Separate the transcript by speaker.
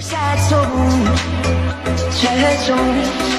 Speaker 1: 下错误却中